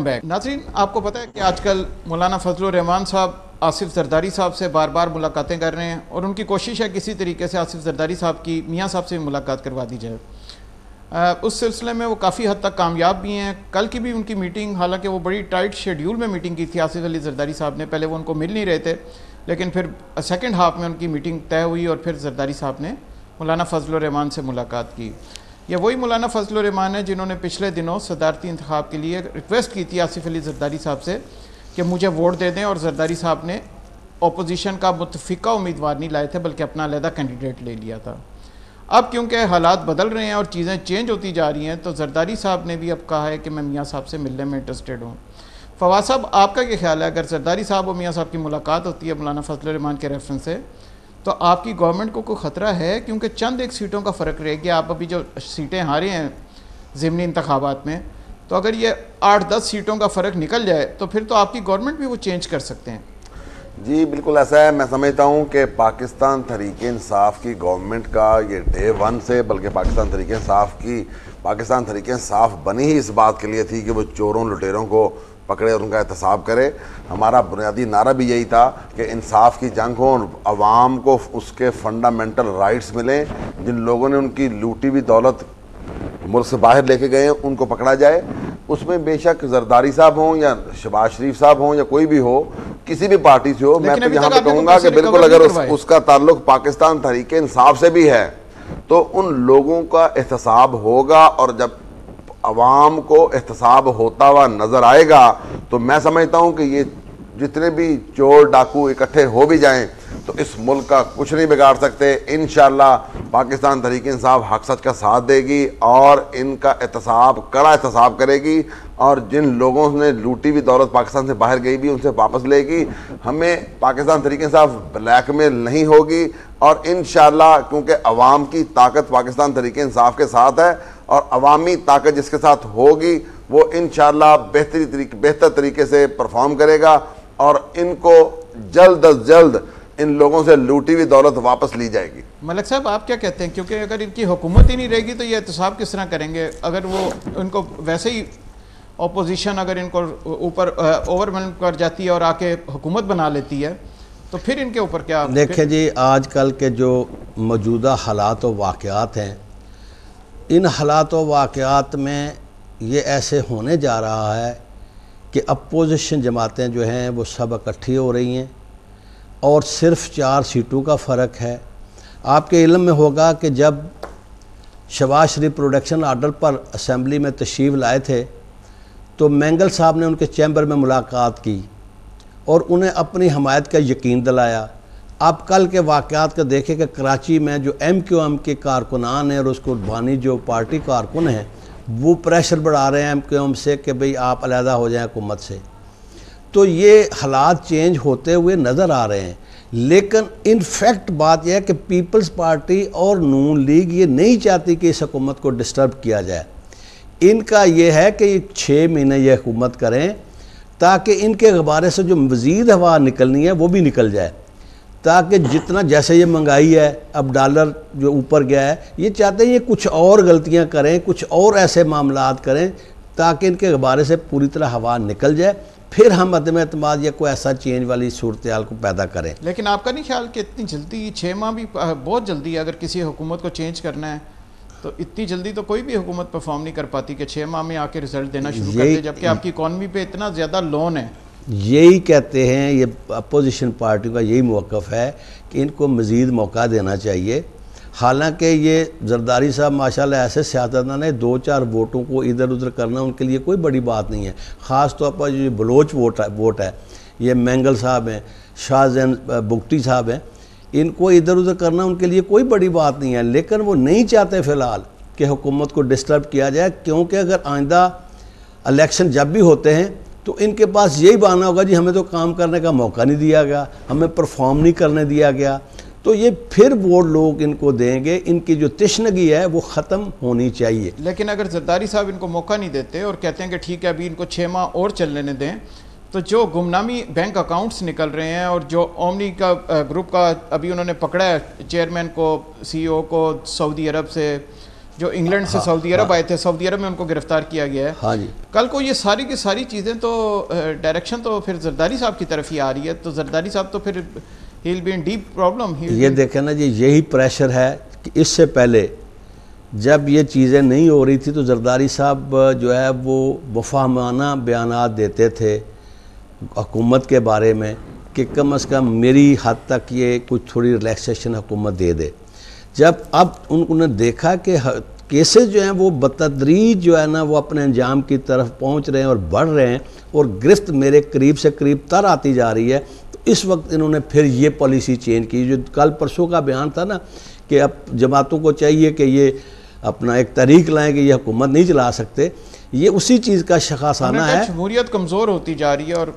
Welcome back ناظرین، آپ کو پتہ ہے کہ آج کل مولانا فضل الرحمان صاحب، آصف زرداری صاحب سے بار بار ملاقاتیں کر رہے ہیں اور ان کی کوشش ہے کسی طریقے سے آصف زرداری صاحب کی میاں صاحب سے ملاقات کروا دی جائے۔ اس سلسلے میں وہ کافی حد تک کامیاب بھی ہیں۔ کل کی بھی ان کی میٹنگ حالانکہ وہ بڑی ٹائٹ شیڈیول میں میٹنگ کی تھی آصف علی زرداری صاحب نے۔ پہلے وہ ان کو مل نہیں رہے تھے، لیکن پھر سیکنڈ ہاف میں ان کی میٹنگ طے ہوئی اور پھر زرداری صاحب نے مولانا فضل الرحمان سے ملاقات کی۔ یہ وہی مولانا فضل الرحمان ہے جنہوں نے پچھلے دنوں صدارتی انتخاب کے لیے ریکویسٹ کی تھی آصف علی زرداری صاحب سے کہ مجھے ووٹ دے دیں اور زرداری صاحب نے اپوزیشن کا متفقہ امیدوار نہیں لائے تھے بلکہ اپنا علیحدہ کینڈیڈیٹ لے لیا تھا۔ اب کیونکہ حالات بدل رہے ہیں اور چیزیں چینج ہوتی جا رہی ہیں تو زرداری صاحب نے بھی اب کہا ہے کہ میں میاں صاحب سے ملنے میں انٹرسٹیڈ ہوں۔ فواز صاحب، آپ کا کیا خیال ہے؟ اگر زرداری صاحب اور میاں صاحب کی ملاقات ہوتی ہے مولانا فضل الرحمان کے ریفرنس سے تو آپ کی گورنمنٹ کو کوئی خطرہ ہے؟ کیونکہ چند ایک سیٹوں کا فرق رہے گیا، آپ ابھی جو سیٹیں ہارے ہیں ضمنی انتخابات میں، تو اگر یہ آٹھ دس سیٹوں کا فرق نکل جائے، تو پھر تو آپ کی گورنمنٹ بھی وہ چینج کر سکتے ہیں۔ جی بالکل ایسا ہے۔ میں سمجھتا ہوں کہ پاکستان تحریک انصاف کی گورنمنٹ کا یہ ڈے ون سے، بلکہ پاکستان تحریک انصاف کی، پاکستان تحریک انصاف بنی ہی اس بات کے لیے تھی کہ وہ چوروں لٹیروں کو پکڑے اور ان کا احتساب کرے۔ ہمارا بنیادی نعرہ بھی یہی تھا کہ انصاف کی جنگ ہو اور عوام کو اس کے فنڈامنٹل رائٹس ملیں۔ جن لوگوں نے ان کی لوٹی ہوئی دولت ملک سے باہر لے کے گئے ہیں ان کو پکڑا جائے۔ اس میں بے شک زرداری صاحب ہوں یا شباز شریف صاحب ہوں یا کوئی بھی ہو کسی بھی پارٹی سے ہو میں تو یہاں پہ کہوں گا کہ بالکل اگر اس کا تعلق پاکستان تحریک انصاف سے بھی ہے تو ان لوگوں کا احتساب ہوگا اور جب عوام کو احتساب ہوتا ہوا نظر آئے گا، تو میں سمجھتا ہوں کہ یہ جتنے بھی چور ڈاکو اکٹھے ہو بھی جائیں، تو اس ملک کا کچھ نہیں بگاڑ سکتے۔ انشاءاللہ پاکستان تحریک انصاف حق سچ کا ساتھ دے گی اور ان کا احتساب، کڑا احتساب کرے گی اور جن لوگوں نے لوٹی ہوئی دولت پاکستان سے باہر گئی بھی ان سے واپس لے گی۔ ہمیں پاکستان تحریک انصاف بلیک میل نہیں ہوگی اور انشاءاللہ کیونکہ عوام کی طاقت پاکستان تحریک انصاف کے ساتھ ہے اور عوامی طاقت جس کے ساتھ ہوگی وہ انشاءاللہ بہتری طریقے بہتر طریقے سے پرفارم کرے گا اور ان کو جلد از جلد ان لوگوں سے لوٹی ہوئی دولت واپس لی جائے گی۔ ملک صاحب آپ کیا کہتے ہیں؟ کیونکہ اگر ان کی حکومت ہی نہیں رہے گی تو یہ احتساب کس طرح کریں گے؟ اگر وہ ان کو ویسے ہی اپوزیشن اگر ان کو اوپر اوور کر جاتی ہے اور آ کے حکومت بنا لیتی ہے تو پھر ان کے اوپر کیا دیکھیں جی آج کل کے جو موجودہ حالات و واقعات ہیں ان حالات و واقعات میں یہ ایسے ہونے جا رہا ہے کہ اپوزیشن جماعتیں جو ہیں وہ سب اکٹھی ہو رہی ہیں اور صرف چار سیٹوں کا فرق ہے۔ آپ کے علم میں ہوگا کہ جب شواز شریف پروڈکشن آرڈر پر اسمبلی میں تشریف لائے تھے تو مینگل صاحب نے ان کے چیمبر میں ملاقات کی اور انہیں اپنی حمایت کا یقین دلایا۔ آپ کل کے واقعات کا دیکھیں کہ کراچی میں جو ایم کیو ایم کے کارکنان ہیں اور اس کو بانی جو پارٹی کارکن ہیں، وہ پریشر بڑھا رہے ہیں ایم کیو ایم سے کہ بھئی آپ علیحدہ ہو جائیں حکومت سے۔ تو یہ حالات چینج ہوتے ہوئے نظر آ رہے ہیں۔ لیکن ان فیکٹ بات یہ ہے کہ پیپلز پارٹی اور نون لیگ یہ نہیں چاہتی کہ اس حکومت کو ڈسٹرب کیا جائے۔ ان کا یہ ہے کہ یہ چھ مہینے یہ حکومت کریں تاکہ ان کے غبارے سے جو مزید ہوا نکلنی ہے، وہ بھی نکل جائے۔ تاکہ جتنا جیسے یہ منگائی ہے اب ڈالر جو اوپر گیا ہے یہ چاہتے ہیں یہ کچھ اور غلطیاں کریں کچھ اور ایسے معاملات کریں تاکہ ان کے غبارے سے پوری طرح ہوا نکل جائے۔ پھر ہم عدم اعتماد یا کوئی ایسا چینج والی صورتحال کو پیدا کریں۔ لیکن آپ کا نہیں خیال کہ اتنی جلدی چھ ماہ بھی بہت جلدی ہے اگر کسی حکومت کو چینج کرنا ہے تو اتنی جلدی تو کوئی بھی حکومت پرفارم نہیں کر پاتی کہ چھ ماہ میں آ کے رزلٹ دینا شروع کر دے جبکہ آپ کی اکانومی پہ اتنا زیادہ لون ہے۔ یہی کہتے ہیں، یہ اپوزیشن پارٹی کا یہی موقف ہے کہ ان کو مزید موقع دینا چاہیے۔ حالانکہ یہ زرداری صاحب ماشاءاللہ ایسے سیاستدان نے دو چار ووٹوں کو ادھر ادھر کرنا ان کے لیے کوئی بڑی بات نہیں ہے۔ خاص طور پر جو بلوچ ووٹ ہے ووٹ ہے، یہ مینگل صاحب ہیں، شاہ زین بگٹی صاحب ہیں۔ ان کو ادھر ادھر کرنا ان کے لیے کوئی بڑی بات نہیں ہے۔ لیکن وہ نہیں چاہتے فی الحال کہ حکومت کو ڈسٹرب کیا جائے، کیونکہ اگر آئندہ الیکشن جب بھی ہوتے ہیں تو ان کے پاس یہی بہانہ ہوگا جی ہمیں تو کام کرنے کا موقع نہیں دیا گیا، ہمیں پرفارم نہیں کرنے دیا گیا۔ تو یہ پھر وہ لوگ ان کو دیں گے، ان کی جو تشنگی ہے وہ ختم ہونی چاہیے۔ لیکن اگر زرداری صاحب ان کو موقع نہیں دیتے اور کہتے ہیں کہ ٹھیک ہے، ابھی ان کو چھ ماہ اور چل لینے دیں، تو جو گمنامی بینک اکاؤنٹس نکل رہے ہیں اور جو اومنی کا گروپ کا ابھی انہوں نے پکڑا ہے چیئرمین کو سی او کو سعودی عرب سے جو انگلینڈ سے سعودی عرب آئے تھے سعودی عرب میں ان کو گرفتار کیا گیا ہے۔ ہاں جی۔ کل کو یہ ساری کی ساری چیزیں تو ڈائریکشن تو پھر زرداری صاحب کی طرف ہی آ رہی ہے۔ تو زرداری صاحب تو پھر he'll be in deep problem یہ دیکھیں نا جی یہی پریشر ہے کہ اس سے پہلے جب یہ چیزیں نہیں ہو رہی تھی تو زرداری صاحب جو ہے وہ وفامانہ بیانات دیتے تھے حکومت کے بارے میں کہ کم از کم میری حد تک یہ کچھ تھوڑی ریلیکسیشن حکومت دے دے۔ جب اب ان نے دیکھا کہ کیسز جو ہیں وہ بتدریج جو ہے نا وہ اپنے انجام کی طرف پہنچ رہے ہیں اور بڑھ رہے ہیں اور گرفت میرے قریب سے قریب تر آتی جا رہی ہے تو اس وقت انہوں نے پھر یہ پالیسی چینج کی۔ جو کل پرسوں کا بیان تھا نا کہ اب جماعتوں کو چاہیے کہ یہ اپنا ایک طریق لائیں کہ یہ حکومت نہیں چلا سکتے یہ اسی چیز کا شخاصانہ ہے۔ جمہوریت کمزور ہوتی جا رہی ہے اور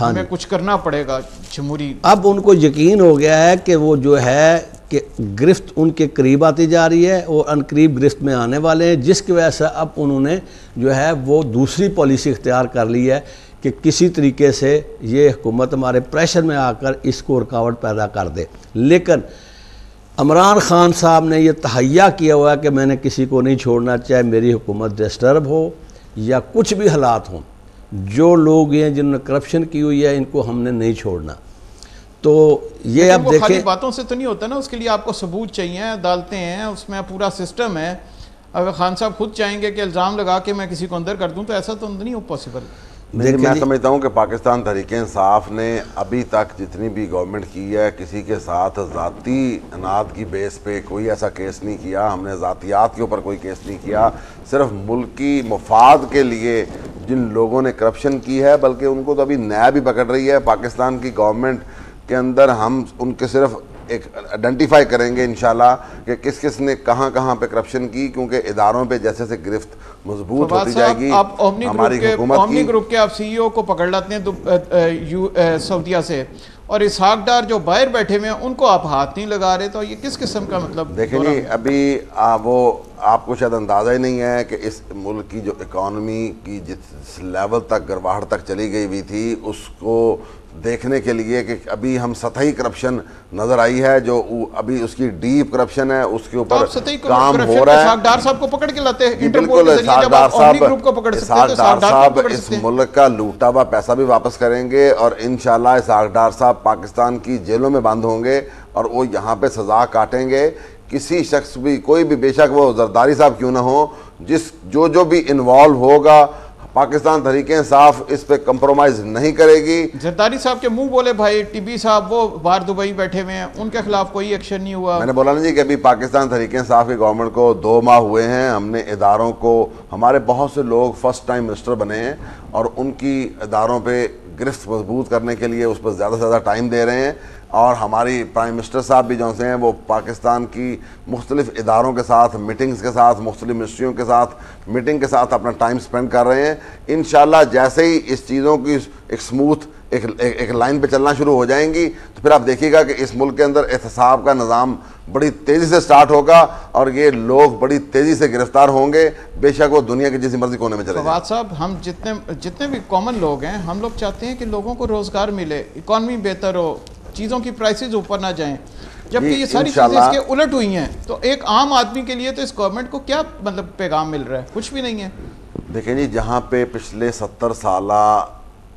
ہمیں جی۔ کچھ کرنا پڑے گا جمہوری۔ اب ان کو یقین ہو گیا ہے کہ وہ جو ہے کہ گرفت ان کے قریب آتی جا رہی ہے اور ان قریب گرفت میں آنے والے ہیں جس کی وجہ سے اب انہوں نے جو ہے وہ دوسری پالیسی اختیار کر لی ہے کہ کسی طریقے سے یہ حکومت ہمارے پریشر میں آ کر اس کو رکاوٹ پیدا کر دے۔ لیکن عمران خان صاحب نے یہ تہیا کیا ہوا ہے کہ میں نے کسی کو نہیں چھوڑنا چاہے میری حکومت ڈسٹرب ہو یا کچھ بھی حالات ہوں۔ جو لوگ ہیں جنہوں نے کرپشن کی ہوئی ہے ان کو ہم نے نہیں چھوڑنا۔ تو یہ اب دیکھیں خالی باتوں سے تو نہیں ہوتا نا اس کے لیے آپ کو ثبوت چاہیے عدالتیں ہیں اس میں پورا سسٹم ہے۔ اگر خان صاحب خود چاہیں گے کہ الزام لگا کے میں کسی کو اندر کر دوں تو ایسا تو نہیں ہو پاسبل میں جی۔ سمجھتا ہوں کہ پاکستان تحریک انصاف نے ابھی تک جتنی بھی گورنمنٹ کی ہے کسی کے ساتھ ذاتی اناد کی بیس پہ کوئی ایسا کیس نہیں کیا ہم نے ذاتیات کے اوپر کوئی کیس نہیں کیا صرف ملکی مفاد کے لیے جن لوگوں نے کرپشن کی ہے بلکہ ان کو تو ابھی نیا بھی پکڑ رہی ہے پاکستان کی گورنمنٹ کے اندر ہم ان کے صرف ایک آئیڈینٹیفائی کریں گے انشاءاللہ کہ کس کس نے کہاں کہاں پہ کرپشن کی کیونکہ اداروں پہ جیسے سے گرفت مضبوط ہوتی جائے گی ہماری حکومت کی۔ گروپ کے آپ سی ای او کو پکڑ لاتے ہیں سعودیہ سے۔ اور اسحاق ڈار جو باہر بیٹھے ہوئے ہیں ان کو آپ ہاتھ نہیں لگا رہے تو یہ کس قسم کا مطلب دیکھیں جی ابھی وہ آپ کو شاید اندازہ ہی نہیں ہے کہ اس ملک کی جو اکانومی کی جس لیول تک گرواہٹ تک چلی گئی ہوئی تھی اس کو دیکھنے کے لیے کہ ابھی ہم سطحی کرپشن نظر آئی ہے جو ابھی اس کی ڈیپ کرپشن ہے اس کے اوپر کام ہو رہا ہے۔ ڈار صاحب کو پکڑ کے لاتے ہیں بالکل اسحاق ڈار صاحب اسحاق ڈار صاحب اس ملک کا لوٹا ہوا پیسہ بھی واپس کریں گے اور انشاءاللہ اسحاق ڈار صاحب پاکستان کی جیلوں میں بند ہوں گے اور وہ یہاں پہ سزا کاٹیں گے۔ کسی شخص بھی کوئی بھی بے شک وہ زرداری صاحب کیوں نہ ہو جس جو جو بھی انوالو ہوگا پاکستان تحریکیں صاف اس پہ کمپرومائز نہیں کرے گی۔ زرداری صاحب کے منہ بولے بھائی ٹی بی صاحب وہ بار دبئی بیٹھے ہوئے ہیں ان کے خلاف کوئی ایکشن نہیں ہوا۔ میں نے بولا نا جی کہ ابھی پاکستان تحریکیں صاف کی گورنمنٹ کو دو ماہ ہوئے ہیں۔ ہم نے اداروں کو ہمارے بہت سے لوگ فرسٹ ٹائم منسٹر بنے ہیں اور ان کی اداروں پہ گرفت مضبوط کرنے کے لیے اس پر زیادہ سے زیادہ ٹائم دے رہے ہیں۔ اور ہماری پرائم منسٹر صاحب بھی جو ہیں وہ پاکستان کی مختلف اداروں کے ساتھ میٹنگز کے ساتھ مختلف منسٹریوں کے ساتھ میٹنگ کے ساتھ اپنا ٹائم سپینڈ کر رہے ہیں۔ انشاءاللہ جیسے ہی اس چیزوں کی ایک سموتھ ایک ایک لائن پہ چلنا شروع ہو جائیں گی تو پھر آپ دیکھیے گا کہ اس ملک کے اندر احتساب کا نظام بڑی تیزی سے سٹارٹ ہوگا اور یہ لوگ بڑی تیزی سے گرفتار ہوں گے۔ بے شک وہ دنیا کے جسی مرضی کونے میں چلے فواد صاحب ہم جتنے جتنے بھی کامن لوگ ہیں ہم لوگ چاہتے ہیں کہ لوگوں کو روزگار ملے اکانومی بہتر ہو چیزوں کی پرائسز اوپر نہ جائیں۔ جبکہ یہ ساری چیزیں اس کے الٹ ہوئی ہیں۔ تو ایک عام آدمی کے لیے تو اس گورنمنٹ کو کیا مطلب پیغام مل رہا ہے؟ کچھ بھی نہیں ہے۔ دیکھیں جی جہاں پہ پچھلے ستر سالہ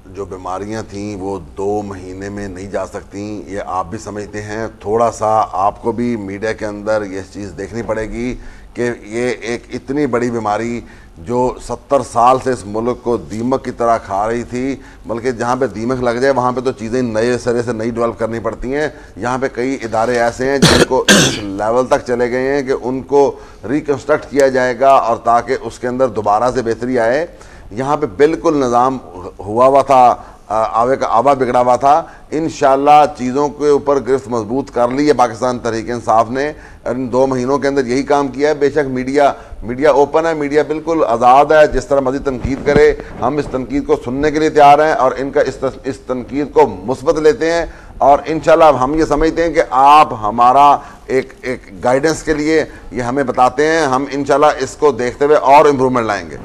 جو بیماریاں تھیں وہ دو مہینے میں نہیں جا سکتی یہ آپ بھی سمجھتے ہیں۔ تھوڑا سا آپ کو بھی میڈیا کے اندر یہ چیز دیکھنی پڑے گی کہ یہ ایک اتنی بڑی بیماری جو ستر سال سے اس ملک کو دیمک کی طرح کھا رہی تھی، بلکہ جہاں پہ دیمک لگ جائے وہاں پہ تو چیزیں نئے سرے سے نئی ڈیولپ کرنی پڑتی ہیں۔ یہاں پہ کئی ادارے ایسے ہیں جن کو اس لیول تک چلے گئے ہیں کہ ان کو ریکنسٹرکٹ کیا جائے گا اور تاکہ اس کے اندر دوبارہ سے بہتری آئے۔ یہاں پہ بالکل نظام ہوا ہوا تھا۔ آوے کا آبا بگڑا ہوا تھا۔ انشاءاللہ چیزوں کے اوپر گرفت مضبوط کر لی ہے۔ پاکستان تحریک انصاف نے ان دو مہینوں کے اندر یہی کام کیا ہے۔ بے شک میڈیا میڈیا اوپن ہے، میڈیا بالکل آزاد ہے۔ جس طرح مزید تنقید کرے، ہم اس تنقید کو سننے کے لیے تیار ہیں اور ان کا اس تنقید کو مثبت لیتے ہیں۔ اور انشاءاللہ ہم یہ سمجھتے ہیں کہ آپ ہمارا ایک ایک گائیڈنس کے لیے یہ ہمیں بتاتے ہیں۔ ہم انشاءاللہ اس کو دیکھتے ہوئے اور امپرومنٹ لائیں گے۔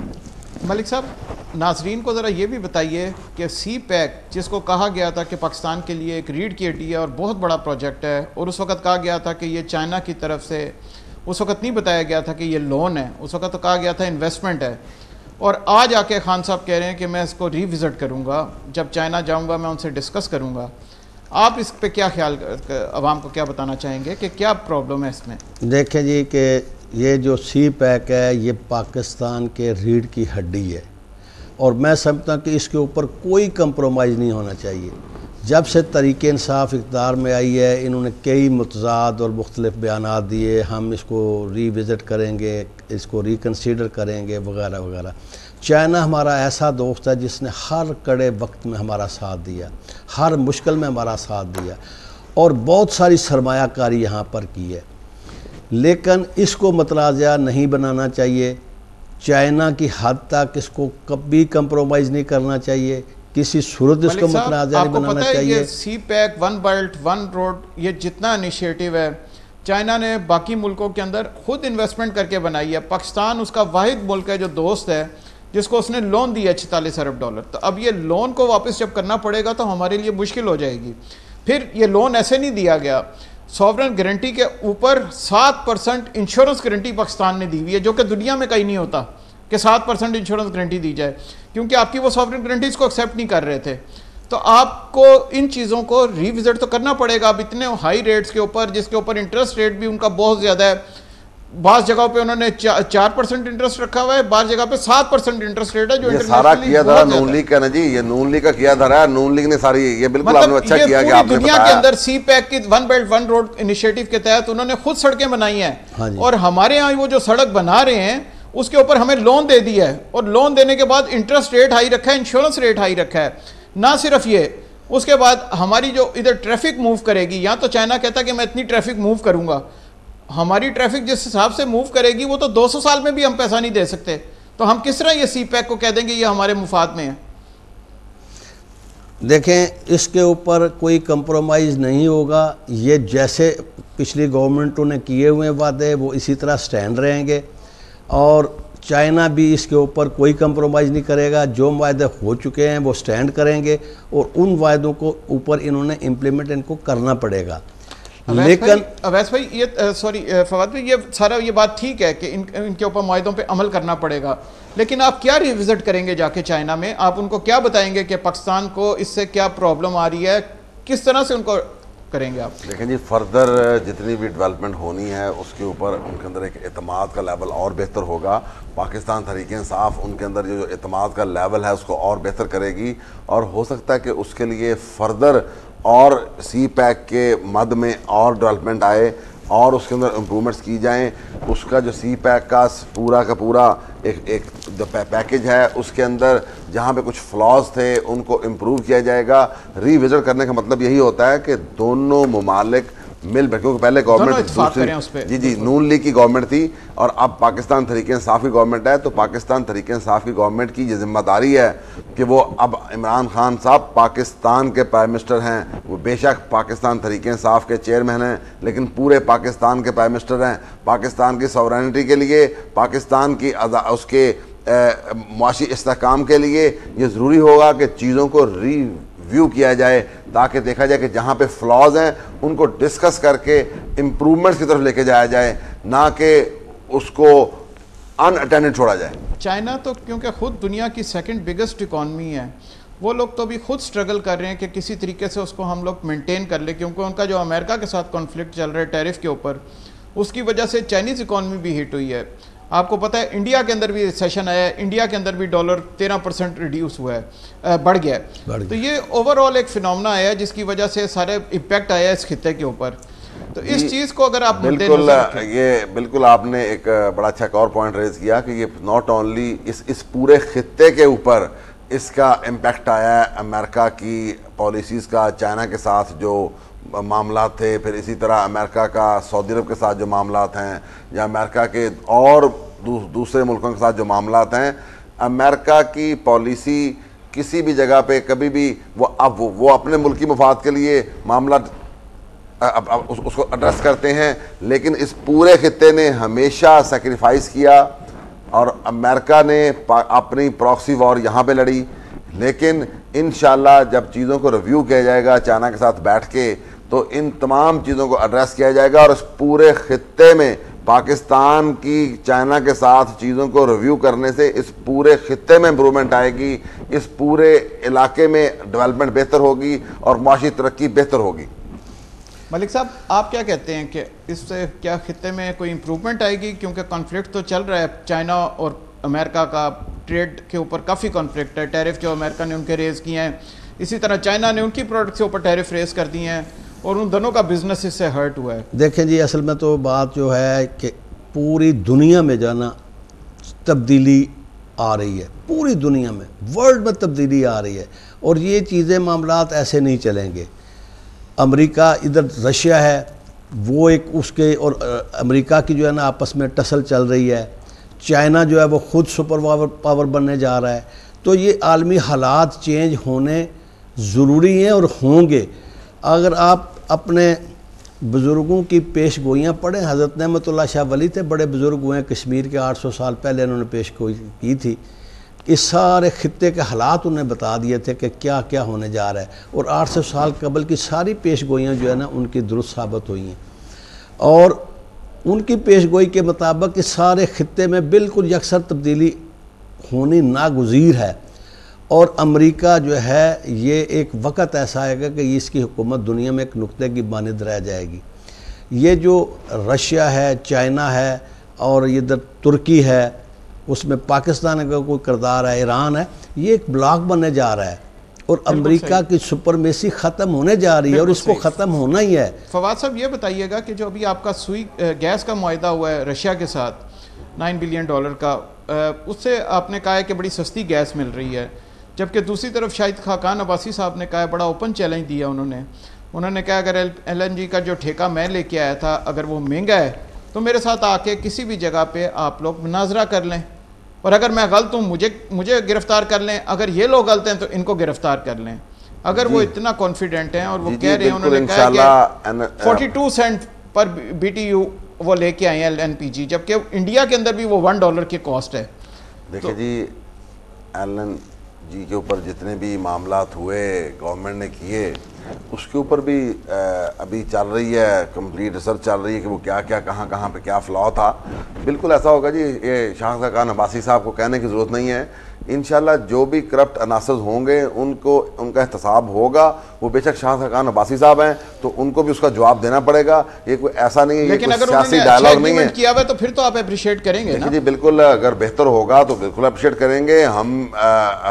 ملک صاحب ناظرین کو ذرا یہ بھی بتائیے کہ سی پیک جس کو کہا گیا تھا کہ پاکستان کے لیے ایک ریڈ کی ہٹی ہے اور بہت بڑا پروجیکٹ ہے، اور اس وقت کہا گیا تھا کہ یہ چائنا کی طرف سے، اس وقت نہیں بتایا گیا تھا کہ یہ لون ہے، اس وقت تو کہا گیا تھا انویسٹمنٹ ہے۔ اور آج آ کے خان صاحب کہہ رہے ہیں کہ میں اس کو ری وزٹ کروں گا، جب چائنا جاؤں گا میں ان سے ڈسکس کروں گا۔ آپ اس پہ کیا خیال، عوام کو کیا بتانا چاہیں گے کہ کیا پرابلم ہے اس میں؟ دیکھیں جی کہ یہ جو سی پیک ہے، یہ پاکستان کے ریڑھ کی ہڈی ہے۔ اور میں سمجھتا ہوں کہ اس کے اوپر کوئی کمپرومائز نہیں ہونا چاہیے۔ جب سے طریق انصاف اقدار میں آئی ہے، انہوں نے کئی متضاد اور مختلف بیانات دیے، ہم اس کو ری وزٹ کریں گے، اس کو ریکنسیڈر کریں گے، وغیرہ وغیرہ۔ چائنا ہمارا ایسا دوست ہے جس نے ہر کڑے وقت میں ہمارا ساتھ دیا، ہر مشکل میں ہمارا ساتھ دیا اور بہت ساری سرمایہ کاری یہاں پر کی ہے۔ لیکن اس کو متنازعہ نہیں بنانا چاہیے۔ چائنا کی حد تک اس کو کبھی کمپرومائز نہیں کرنا چاہیے کسی صورت اس کو متنازعہ نہیں بنانا چاہیے یہ CPEC one belt one road یہ جتنا انیشیٹو ہے چائنا نے باقی ملکوں کے اندر خود انویسٹمنٹ کر کے بنائی ہے۔ پاکستان اس کا واحد ملک ہے جو دوست ہے جس کو اس نے لون دیا ہے چھتالیس ارب ڈالر تو اب یہ لون کو واپس جب کرنا پڑے گا تو ہمارے لیے مشکل ہو جائے گی۔ پھر یہ لون ایسے نہیں دیا گیا۔ سوورن گارنٹی کے اوپر سات پرسنٹ انشورنس گارنٹی پاکستان نے دی ہوئی ہے، جو کہ دنیا میں کہیں نہیں ہوتا کہ سات پرسنٹ انشورنس گارنٹی دی جائے، کیونکہ آپ کی وہ سوورن گارنٹیز کو ایکسیپٹ نہیں کر رہے تھے۔ تو آپ کو ان چیزوں کو ری وزٹ تو کرنا پڑے گا اب اتنے ہائی ریٹس کے اوپر، جس کے اوپر انٹرسٹ ریٹ بھی ان کا بہت زیادہ ہے۔ بعض جگہ پہ انہوں نے چار پرسنٹ انٹرسٹ رکھا ہوا ہے بعض جگہ پہ سات پرسنٹ انٹرسٹ ریٹ ہے جو یہ سارا کیا دھرا نون لیگ کا نا جی یہ نون لیگ کا کیا دھرا ہے نون لیگ نے ساری یہ بالکل آپ نے مطلب اچھا کیا کہ آپ نے دنیا کے بتایا۔ اندر سی پیک کی one belt one road initiative کے تحت انہوں نے خود سڑکیں بنائی ہاں ہیں جی۔ اور ہمارے ہاں وہ جو سڑک بنا رہے ہیں اس کے اوپر ہمیں لون دے دیا ہے۔ اور لون دینے کے بعد انٹرسٹ ریٹ ہائی رکھا ہے انشورنس ریٹ ہائی رکھا ہے۔ نہ صرف یہ اس کے بعد ہماری جو ادھر ٹریفک موو کرے گی یا تو چائنا کہتا کہ میں اتنی ٹریفک موو کروں گا۔ ہماری ٹریفک جس حساب سے موو کرے گی، وہ تو دو سو سال میں بھی ہم پیسہ نہیں دے سکتے۔ تو ہم کس طرح یہ سی پیک کو کہہ دیں گے، یہ ہمارے مفاد میں ہے؟ دیکھیں، اس کے اوپر کوئی کمپرومائز نہیں ہوگا۔ یہ جیسے پچھلی گورنمنٹوں نے کیے ہوئے وعدے، وہ اسی طرح سٹینڈ رہیں گے۔ اور چائنا بھی اس کے اوپر کوئی کمپرومائز نہیں کرے گا۔ جو وعدے ہو چکے ہیں، وہ سٹینڈ کریں گے۔ اور ان وعدوں کو اوپر انہوں نے امپلیمنٹ ان کو کرنا پڑے گا۔ لیکن اویس بھائی یہ سوری فواد بھائی یہ سارا یہ بات ٹھیک ہے کہ ان ان کے اوپر معاہدوں پہ عمل کرنا پڑے گا۔ لیکن آپ کیا ریوزٹ کریں گے جا کے چائنا میں؟ آپ ان کو کیا بتائیں گے کہ پاکستان کو اس سے کیا پرابلم آ رہی ہے؟ کس طرح سے ان کو کریں گے آپ؟ لیکن جی فردر جتنی بھی ڈیولپمنٹ ہونی ہے اس کے اوپر ان کے اندر ایک اعتماد کا لیول اور بہتر ہوگا۔ پاکستان تحریک انصاف ان کے اندر جو اعتماد کا لیول ہے اس کو اور بہتر کرے گی۔ اور ہو سکتا ہے کہ اس کے لیے فردر اور سی پیک کے مد میں اور ڈیولپمنٹ آئے اور اس کے اندر امپرومنٹس کی جائیں۔ اس کا جو سی پیک کا پورا کا پورا ایک ایک جو پیکج ہے، اس کے اندر جہاں پہ کچھ فلاز تھے، ان کو امپروو کیا جائے گا۔ ری وزٹ کرنے کا مطلب یہی ہوتا ہے کہ دونوں ممالک مل بیٹھ کیونکہ پہلے گورنمنٹ جی جی نون لیگ کی گورنمنٹ تھی اور اب پاکستان طریقے انصاف کی گورنمنٹ ہے تو پاکستان طریقے انصاف کی گورنمنٹ کی یہ ذمہ داری ہے کہ وہ اب عمران خان صاحب پاکستان کے پرائم منسٹر ہیں۔ وہ بے شک پاکستان طریقے انصاف کے چیئرمین ہیں لیکن پورے پاکستان کے پرائم منسٹر ہیں۔ پاکستان کی سورینٹی کے لیے پاکستان کی اس کے معاشی استحکام کے لیے یہ ضروری ہوگا کہ چیزوں کو ری ویو کیا جائے، تاکہ دیکھا جائے کہ جہاں پہ فلاز ہیں، ان کو ڈسکس کر کے امپرومنٹس کی طرف لے کے جایا جائے، نہ کہ اس کو ان اٹینڈ چھوڑا جائے۔ چائنا تو کیونکہ خود دنیا کی سیکنڈ بگسٹ اکانومی ہے، وہ لوگ تو بھی خود سٹرگل کر رہے ہیں کہ کسی طریقے سے اس کو ہم لوگ مینٹین کر لیں، کیونکہ ان کا جو امریکہ کے ساتھ کانفلکٹ چل رہا ہے ٹیرف کے اوپر، اس کی وجہ سے چائنیز اکانومی بھی ہٹ ہوئی ہے۔ آپ کو پتہ ہے انڈیا کے اندر بھی سیشن آیا ہے انڈیا کے اندر بھی ڈالر تیرہ پرسنٹ ریڈیوس ہوا ہے بڑھ گیا ہے۔ تو یہ اوور آل ایک فنومنا آیا ہے جس کی وجہ سے سارے امپیکٹ آیا ہے اس خطے کے اوپر۔ تو اس چیز کو اگر آپ بالکل یہ بالکل آپ نے ایک بڑا اچھا ایک اور پوائنٹ ریز کیا کہ یہ ناٹ اونلی اس اس پورے خطے کے اوپر اس کا امپیکٹ آیا ہے امریکہ کی پالیسیز کا چائنا کے ساتھ جو معاملات تھے، پھر اسی طرح امریکہ کا سعودی عرب کے ساتھ جو معاملات ہیں، یا امریکہ کے اور دوسرے ملکوں کے ساتھ جو معاملات ہیں، امریکہ کی پالیسی کسی بھی جگہ پہ کبھی بھی وہ اب وہ اپنے ملکی مفاد کے لیے معاملات اس کو ایڈریس کرتے ہیں، لیکن اس پورے خطے نے ہمیشہ سیکریفائز کیا اور امریکہ نے اپنی پراکسی وار یہاں پہ لڑی، لیکن انشاءاللہ جب چیزوں کو ریویو کیا جائے گا، چائنا کے ساتھ بیٹھ کے تو ان تمام چیزوں کو ایڈریس کیا جائے گا اور اس پورے خطے میں پاکستان کی چائنا کے ساتھ چیزوں کو ریویو کرنے سے اس پورے خطے میں امپرومنٹ آئے گی، اس پورے علاقے میں ڈیولپمنٹ بہتر ہوگی اور معاشی ترقی بہتر ہوگی۔ ملک صاحب، آپ کیا کہتے ہیں کہ اس سے کیا خطے میں کوئی امپرومنٹ آئے گی؟ کیونکہ کانفلکٹ تو چل رہا ہے۔ چائنا اور امریکہ کا ٹریڈ کے اوپر کافی کانفلکٹ ہے۔ ٹیرف جو امریکہ نے ان کے ریز کیے ہیں، اسی طرح چائنا نے ان کی پروڈکٹ سے اوپر ٹیرف ریز کر دی ہیں۔ اور ان دونوں کا بزنس اس سے ہرٹ ہوا ہے۔ دیکھیں جی اصل میں تو بات جو ہے کہ پوری دنیا میں جانا تبدیلی آ رہی ہے۔ پوری دنیا میں ورلڈ میں تبدیلی آ رہی ہے۔ اور یہ چیزیں معاملات ایسے نہیں چلیں گے۔ امریکہ ادھر رشیا ہے، وہ ایک اس کے اور امریکہ کی جو ہے نا آپس میں ٹسل چل رہی ہے۔ چائنا جو ہے وہ خود سپر پاور پاور بننے جا رہا ہے۔ تو یہ عالمی حالات چینج ہونے ضروری ہیں اور ہوں گے۔ اگر آپ اپنے بزرگوں کی پیش گوئیاں پڑھیں۔ حضرت نعمت اللہ شاہ ولی تھے، بڑے بزرگ ہوئے ہیں کشمیر کے آٹھ سو سال پہلے انہوں نے پیش گوئی کی تھی۔ اس سارے خطے کے حالات انہیں بتا دیے تھے کہ کیا کیا ہونے جا رہا ہے۔ اور آٹھ سو سال قبل کی ساری پیش گوئیاں جو ہے نا، ان کی درست ثابت ہوئی ہیں۔ اور ان کی پیش گوئی کے مطابق اس سارے خطے میں بالکل یکسر تبدیلی ہونی ناگزیر ہے۔ اور امریکہ جو ہے یہ ایک وقت ایسا آئے گا کہ اس کی حکومت دنیا میں ایک نقطے کی ماند رہ جائے گی۔ یہ جو رشیا ہے چائنا ہے اور یہ ادھر ترکی ہے اس میں پاکستان کا کوئی کردار ہے ایران ہے یہ ایک بلاک بننے جا رہا ہے۔ اور امریکہ کی سپرمیسی ختم ہونے جا رہی ہے اور اس کو ختم ہونا ہی ہے۔ فواد صاحب یہ بتائیے گا کہ جو ابھی آپ کا سوئی گیس کا معاہدہ ہوا ہے رشیا کے ساتھ نائن بلین ڈالر کا اس سے آپ نے کہا ہے کہ بڑی سستی گیس مل رہی ہے۔ جبکہ دوسری طرف شاہد خاقان عباسی صاحب نے کہا ہے بڑا اوپن چیلنج دیا انہوں نے۔ انہوں نے کہا اگر ایل این جی کا جو ٹھیکہ میں لے کے آیا تھا اگر وہ مہنگا ہے تو میرے ساتھ آ کے کسی بھی جگہ پہ آپ لوگ مناظرہ کر لیں۔ اور اگر میں غلط ہوں مجھے مجھے گرفتار کر لیں۔ اگر یہ لوگ غلط ہیں تو ان کو گرفتار کر لیں۔ اگر وہ اتنا کانفیڈنٹ ہیں اور وہ کہہ رہے ہیں انہوں نے کہا کہ فورٹی ٹو سینٹ پر بی ٹی یو وہ لے کے آئے ہیں ایل این پی جی جبکہ انڈیا کے اندر بھی وہ ون ڈالر کی کاسٹ ہے۔ دیکھیں جی ایل این جی کے اوپر جتنے بھی معاملات ہوئے گورنمنٹ نے کیے، اس کے اوپر بھی ابھی چل رہی ہے کمپلیٹ ریسرچ چل رہی ہے کہ وہ کیا کیا، کہاں کہاں پہ کیا فلاؤ تھا۔ بالکل ایسا ہوگا جی یہ شاہ خان عباسی صاحب کو کہنے کی ضرورت نہیں ہے۔ انشاءاللہ جو بھی کرپٹ اناسز ہوں گے ان کو ان کا احتساب ہوگا وہ بے شک شاہ خان عباسی صاحب ہیں تو ان کو بھی اس کا جواب دینا پڑے گا۔ یہ کوئی ایسا نہیں ہے یہ کوئی سیاسی ڈائلاگ نہیں ہے۔ کیا ہوا تو پھر تو آپ اپریشیٹ کریں گے جی بالکل اگر بہتر ہوگا تو بالکل اپریشیٹ کریں گے۔ ہم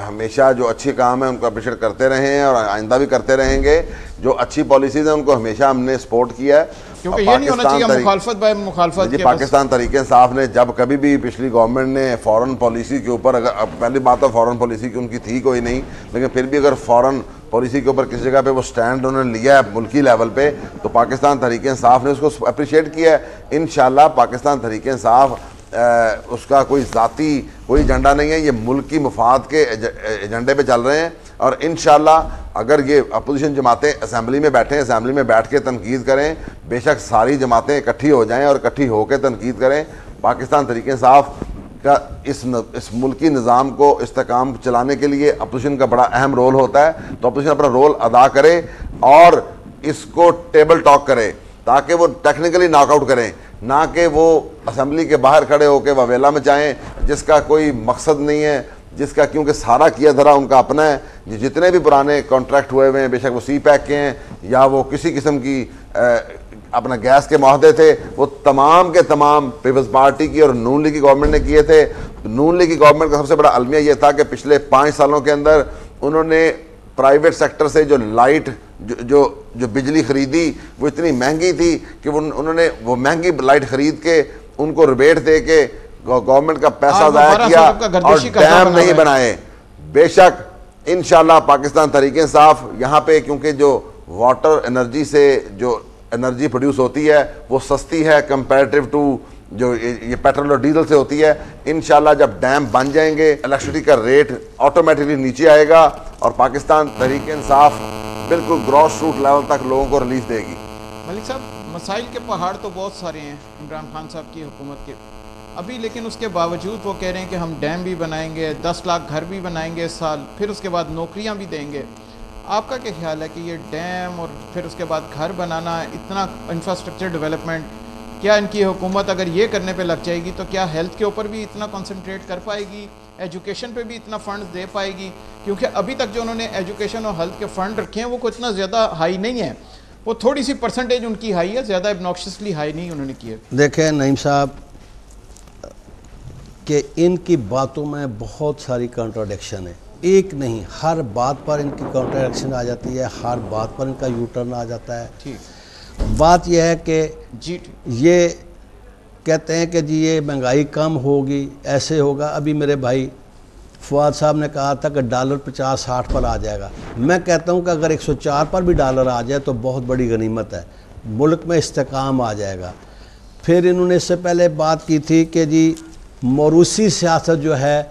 ہمیشہ جو اچھی کام ہے ان کو اپریشیٹ کرتے رہے ہیں اور آئندہ بھی کرتے رہیں گے۔ جو اچھی پالیسیز ہیں ان کو ہمیشہ ہم نے سپورٹ کیا ہے۔ کیونکہ یہ نہیں ہونا چاہیے مخالفت بائی مخالفت جی پاکستان طریقے صاف نے جب کبھی بھی پچھلی گورنمنٹ نے فورن پالیسی کے اوپر اگر پہلی بات تو فورن پالیسی کی ان کی تھی کوئی نہیں لیکن پھر بھی اگر فورن پالیسی کے اوپر کسی جگہ پہ وہ سٹینڈ انہوں نے لیا ہے ملکی لیول پہ تو پاکستان طریقے صاف نے اس کو اپریشیٹ کیا ہے۔ انشاءاللہ پاکستان طریقے صاف اس کا کوئی ذاتی کوئی ایجنڈا نہیں ہے، یہ ملکی مفاد کے ایجنڈے پہ چل رہے ہیں اور انشاءاللہ اگر یہ اپوزیشن جماعتیں اسمبلی میں بیٹھیں، اسمبلی میں بیٹھ کے تنقید کریں، بے شک ساری جماعتیں اکٹھی ہو جائیں اور اکٹھی ہو کے تنقید کریں، پاکستان طریقے صاف کا اس اس ملکی نظام کو استحکام چلانے کے لیے اپوزیشن کا بڑا اہم رول ہوتا ہے تو اپوزیشن اپنا رول ادا کرے اور اس کو ٹیبل ٹاک کرے تاکہ وہ ٹیکنیکلی ناک آؤٹ کریں۔ نہ کہ وہ اسمبلی کے باہر کھڑے ہو کے وویلا میں چاہیں جس کا کوئی مقصد نہیں ہے، جس کا کیونکہ سارا کیا دھرا ان کا اپنا ہے۔ جتنے بھی پرانے کانٹریکٹ ہوئے ہوئے ہیں، بے شک وہ سی پیک کے ہیں، یا وہ کسی قسم کی اپنا گیس کے معاہدے تھے، وہ تمام کے تمام پیپلز پارٹی کی اور نون لیگ کی گورنمنٹ نے کیے تھے۔ نون لیگ کی گورنمنٹ کا سب سے بڑا المیہ یہ تھا کہ پچھلے پانچ سالوں کے اندر انہوں نے پرائیویٹ سیکٹر سے جو لائٹ جو جو بجلی خریدی وہ اتنی مہنگی تھی کہ انہوں نے وہ مہنگی لائٹ خرید کے ان کو ریبیٹ دے کے گورنمنٹ کا پیسہ ضائع کیا اور ڈیم نہیں بنائے۔ بے شک انشاءاللہ پاکستان طریقے صاف یہاں پہ کیونکہ جو واٹر انرجی سے جو انرجی پروڈیوس ہوتی ہے وہ سستی ہے کمپیریٹیو ٹو جو یہ پیٹرول اور ڈیزل سے ہوتی ہے، انشاءاللہ جب ڈیم بن جائیں گے الیکٹریسٹی کا ریٹ آٹومیٹکلی نیچے آئے گا اور پاکستان تحریک انصاف بالکل گراس روٹ لیول تک لوگوں کو ریلیز دے گی۔ ملک صاحب، مسائل کے پہاڑ تو بہت سارے ہیں، عمران خان صاحب کی حکومت کے۔ ابھی لیکن اس کے باوجود وہ کہہ رہے ہیں کہ ہم ڈیم بھی بنائیں گے، دس لاکھ گھر بھی بنائیں گے اس سال، پھر اس کے بعد نوکریاں بھی دیں گے۔ آپ کا کیا خیال ہے کہ یہ ڈیم اور پھر اس کے بعد گھر بنانا، اتنا انفراسٹرکچر ڈیولپمنٹ کیا ان کی حکومت اگر یہ کرنے پہ لگ جائے گی تو کیا ہیلتھ کے اوپر بھی اتنا کنسنٹریٹ کر پائے گی؟ ایجوکیشن پہ بھی اتنا فنڈ دے پائے گی؟ کیونکہ ابھی تک جو انہوں نے ایجوکیشن اور ہیلتھ کے فنڈ رکھے ہیں وہ کوئی اتنا زیادہ ہائی نہیں ہے وہ تھوڑی سی پرسنٹیج ان کی ہائی ہے زیادہ ابناکشسلی ہائی نہیں انہوں نے کی ہے۔ دیکھیں نعیم صاحب کہ ان کی باتوں میں بہت ساری کانٹراڈکشن ہے ایک نہیں ہر بات پر ان کی کانٹراڈکشن آ جاتی ہے ہر بات پر ان کا یو ٹرن آ جاتا ہے۔ ٹھیک۔ بات یہ ہے کہ جی۔ یہ کہتے ہیں کہ جی یہ مہنگائی کم ہوگی ایسے ہوگا۔ ابھی میرے بھائی فواد صاحب نے کہا تھا کہ ڈالر پچاس ساٹھ پر آ جائے گا۔ میں کہتا ہوں کہ اگر ایک سو چار پر بھی ڈالر آ جائے تو بہت بڑی غنیمت ہے۔ ملک میں استحکام آ جائے گا۔ پھر انہوں نے اس سے پہلے بات کی تھی کہ جی موروثی سیاست جو ہے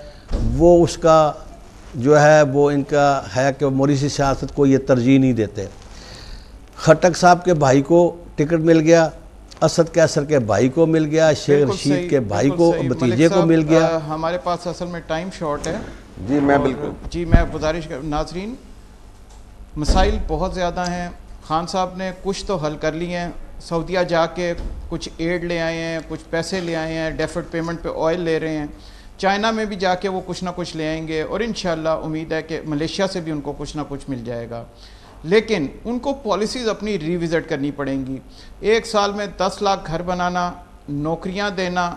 وہ اس کا جو ہے وہ ان کا ہے کہ موروثی سیاست کو یہ ترجیح نہیں دیتے۔ خٹک صاحب کے بھائی کو ٹکٹ مل گیا اسد کیسر کے بھائی کو مل گیا شیخ رشید کے بھائی کو بتیجے کو مل گیا۔ ہمارے پاس اصل میں ٹائم شارٹ ہے۔ جی میں بالکل۔ جی میں گزارش ناظرین مسائل بہت زیادہ ہیں۔ خان صاحب نے کچھ تو حل کر لی ہیں۔ سعودیہ جا کے کچھ ایڈ لے آئے ہیں کچھ پیسے لے آئے ہیں ڈیفٹ پیمنٹ پہ آئل لے رہے ہیں۔ چائنا میں بھی جا کے وہ کچھ نہ کچھ لے آئیں گے اور انشاءاللہ امید ہے کہ ملیشیا سے بھی ان کو کچھ نہ کچھ مل جائے گا۔ لیکن ان کو پالیسیز اپنی ریوزٹ کرنی پڑیں گی۔ ایک سال میں دس لاکھ گھر بنانا، نوکریاں دینا،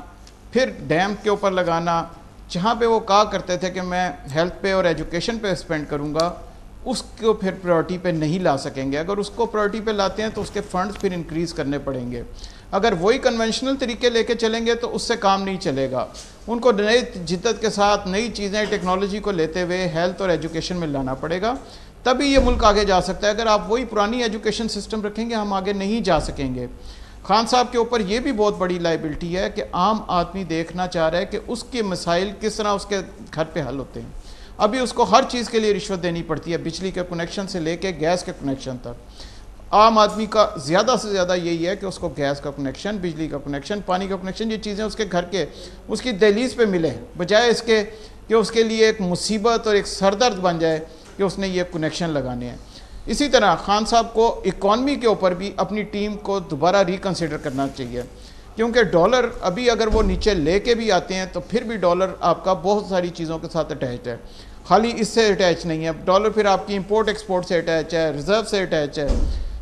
پھر ڈیم کے اوپر لگانا، جہاں پہ وہ کہا کرتے تھے کہ میں ہیلتھ پہ اور ایجوکیشن پہ اسپینڈ کروں گا، اس کو پھر پرائرٹی پہ نہیں لا سکیں گے۔ اگر اس کو پرائرٹی پہ لاتے ہیں تو اس کے فنڈز پھر انکریز کرنے پڑیں گے۔ اگر وہی کنونشنل طریقے لے کے چلیں گے تو اس سے کام نہیں چلے گا۔ ان کو نئے جدت کے ساتھ نئی چیزیں ٹیکنالوجی کو لیتے ہوئے ہیلتھ اور ایجوکیشن میں لانا پڑے گا۔ تبھی یہ ملک آگے جا سکتا ہے۔ اگر آپ وہی پرانی ایجوکیشن سسٹم رکھیں گے، ہم آگے نہیں جا سکیں گے۔ خان صاحب کے اوپر یہ بھی بہت بڑی لائبلٹی ہے کہ عام آدمی دیکھنا چاہ رہا ہے کہ اس کے مسائل کس طرح اس کے گھر پہ حل ہوتے ہیں۔ ابھی اس کو ہر چیز کے لیے رشوت دینی پڑتی ہے، بجلی کے کنیکشن سے لے کے گیس کے کنیکشن تک۔ عام آدمی کا زیادہ سے زیادہ یہی ہے کہ اس کو گیس کا کنیکشن بجلی کا کنیکشن پانی کا کنیکشن یہ چیزیں اس کے گھر کے، اس کی دہلیز پہ ملے۔ بجائے اس کے کہ اس کے لیے ایک مصیبت اور ایک سردرد بن جائے۔ کہ اس نے یہ کنیکشن لگانے ہیں۔ اسی طرح خان صاحب کو اکانومی کے اوپر بھی اپنی ٹیم کو دوبارہ ریکنسیڈر کرنا چاہیے۔ کیونکہ ڈالر ابھی اگر وہ نیچے لے کے بھی آتے ہیں تو پھر بھی ڈالر آپ کا بہت ساری چیزوں کے ساتھ اٹیچ ہے۔ خالی اس سے اٹیچ نہیں ہے۔ ڈالر پھر آپ کی امپورٹ ایکسپورٹ سے اٹیچ ہے ریزرو سے اٹیچ ہے۔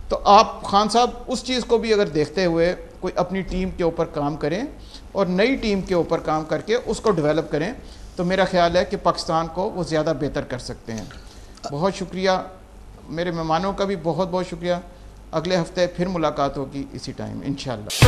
تو آپ خان صاحب اس چیز کو بھی اگر دیکھتے ہوئے کوئی اپنی ٹیم کے اوپر کام کریں اور نئی ٹیم کے اوپر کام کر کے اس کو ڈیولپ کریں تو میرا خیال ہے کہ پاکستان کو وہ زیادہ بہتر کر سکتے ہیں۔ بہت شکریہ۔ میرے مہمانوں کا بھی بہت بہت شکریہ۔ اگلے ہفتے پھر ملاقات ہوگی اسی ٹائم، انشاءاللہ۔